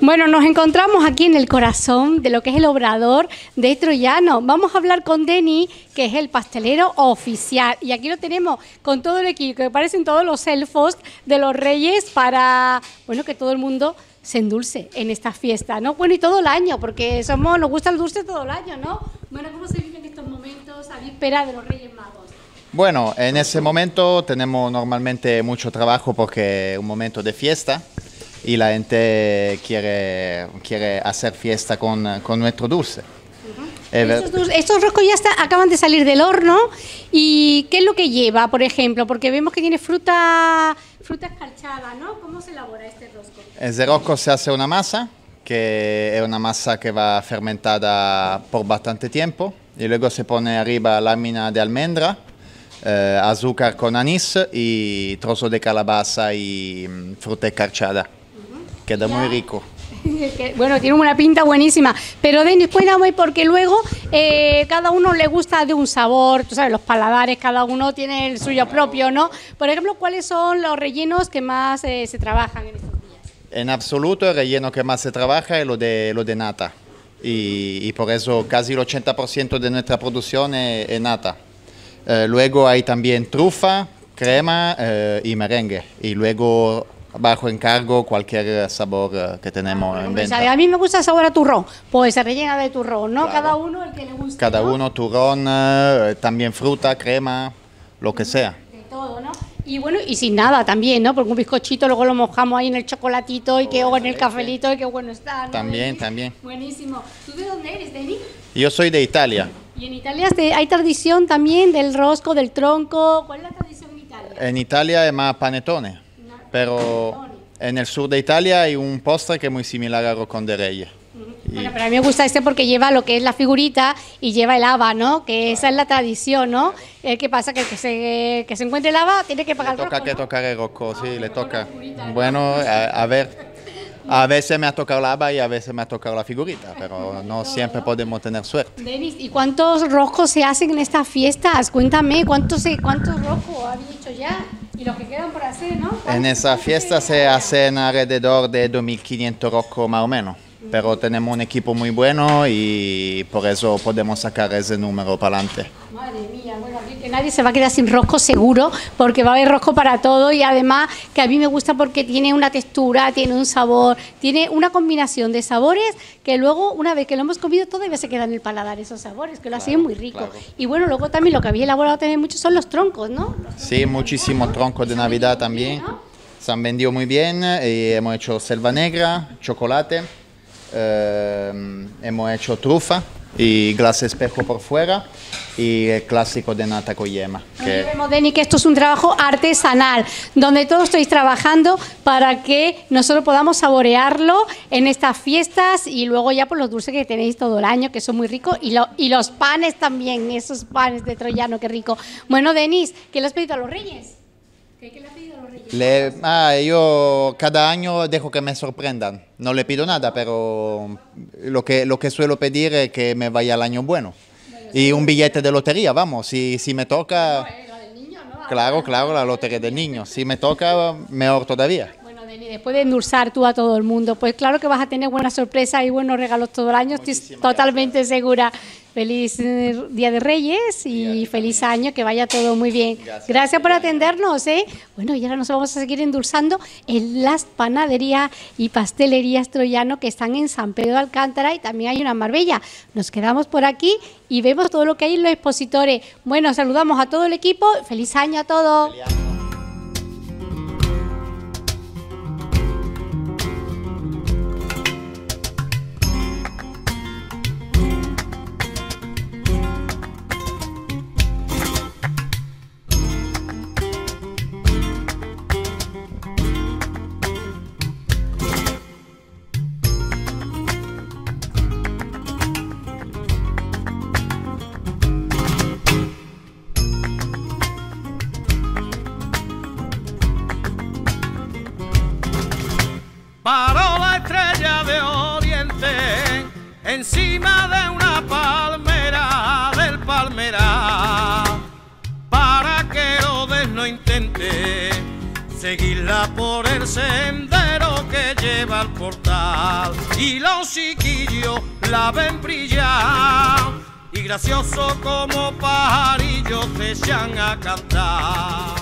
Bueno, nos encontramos aquí en el corazón de lo que es el obrador de Troyano. Vamos a hablar con Denny, que es el pastelero oficial. Y aquí lo tenemos con todo el equipo, que parecen todos los elfos de los reyes para, bueno, que todo el mundo se endulce en esta fiesta, ¿no? Bueno, y todo el año, porque somos, nos gusta el dulce todo el año, ¿no? Bueno, ¿cómo se viven estos momentos a víspera de los Reyes Magos? Bueno, en ese momento tenemos normalmente mucho trabajo porque es un momento de fiesta y la gente quiere, quiere hacer fiesta con, con nuestro dulce. Estos, estos roscos ya está- acaban de salir del horno. ¿Y qué es lo que lleva, por ejemplo? Porque vemos que tiene fruta, fruta escarchada, ¿no? ¿Cómo se elabora este rosco? En rosco se hace una masa, que es una masa que va fermentada por bastante tiempo, y luego se pone arriba lámina de almendra, eh, azúcar con anís y trozo de calabaza y mm, fruta escarchada. Queda muy rico. Bueno, tiene una pinta buenísima. Pero Denis, cuéntame, porque luego eh, cada uno le gusta de un sabor, tú sabes, los paladares, cada uno tiene el suyo propio, ¿no? Por ejemplo, ¿cuáles son los rellenos que más eh, se trabajan en estos días? En absoluto el relleno que más se trabaja es lo de, lo de nata. Y, y por eso casi el 80% de nuestra producción es, es nata. Eh, luego hay también trufa, crema eh, y merengue. Y luego bajo encargo cualquier sabor eh, que tenemos en Hombre, venta. A mí me gusta el sabor a turrón, pues se rellena de turrón, ¿no? Claro. Cada uno el que le gusta. Cada ¿no? uno turrón, eh, también fruta, crema, lo que sea. De todo, ¿no? Y bueno, y sin nada también, ¿no? Porque un bizcochito luego lo mojamos ahí en el chocolatito y que o en el cafelito y qué bueno está, ¿no? También, también. Buenísimo. ¿Tú de dónde eres, Denis? Yo soy de Italia. Y en Italia hay tradición también del rosco, del tronco. ¿Cuál es la tradición en Italia? En Italia es más panetone, pero en el sur de Italia hay un postre que es muy similar al roscón de reyes. Bueno, pero a mí me gusta este porque lleva lo que es la figurita y lleva el haba, ¿no? Que esa es la tradición, ¿no? Eh, ¿Qué pasa? Que el que se, que se encuentre el haba tiene que pagar Le el toca rosco, que ¿no? tocar el rosco, sí, le toca. figurita, ¿no? Bueno, a, a ver, a veces me ha tocado la haba y a veces me ha tocado la figurita, pero no siempre podemos tener suerte. Denis, ¿y cuántos roscos se hacen en estas fiestas? Cuéntame, ¿cuántos, cuántos roscos habéis hecho ya? Y los que quedan por hacer, ¿no? En esa fiesta se hacen alrededor de 2.500 roscos más o menos, pero tenemos un equipo muy bueno y por eso podemos sacar ese número para adelante. Madre mía, bueno, que nadie se va a quedar sin rosco seguro, porque va a haber rosco para todo y además que a mí me gusta porque tiene una textura, tiene un sabor, tiene una combinación de sabores que luego, una vez que lo hemos comido, todavía se queda en el paladar esos sabores, que lo hacen muy rico. claro. Y bueno, luego también lo que había elaborado también mucho son los troncos, ¿no? Sí, muchísimos troncos de Navidad también. Se han vendido muy bien y hemos hecho selva negra, chocolate, eh, hemos hecho trufa y glace espejo por fuera y el clásico de nata con yema. Que vemos, Deni, que esto es un trabajo artesanal, donde todos estáis trabajando para que nosotros podamos saborearlo en estas fiestas y luego ya por los dulces que tenéis todo el año, que son muy ricos, y, lo- y los panes también, esos panes de Troyano, qué rico. Bueno, Denis, ¿qué le has pedido a los reyes? ¿Qué, qué le pedido a los reyes? le- ah, yo cada año dejo que me sorprendan. No le pido nada, pero lo que, lo que suelo pedir es que me vaya el año bueno. Y un billete de lotería, vamos, si, si me toca... Claro, claro, la lotería del niño. Si me toca, mejor todavía. Bueno, Deni, después de endulzar tú a todo el mundo, pues claro que vas a tener buenas sorpresas y buenos regalos todo el año, estoy totalmente segura. Feliz eh, Día de Reyes y feliz año, que vaya todo muy bien. Gracias, por atendernos, ¿eh? Bueno, y ahora nos vamos a seguir endulzando en las panaderías y pastelerías troyano que están en San Pedro de Alcántara y también hay una en Marbella. Nos quedamos por aquí y vemos todo lo que hay en los expositores. Bueno, saludamos a todo el equipo. Feliz año a todos. Encima de una palmera del palmera para que Herodes no intente seguirla por el sendero que lleva al portal y los chiquillos la ven brillar y gracioso como pajarillos se echan a cantar.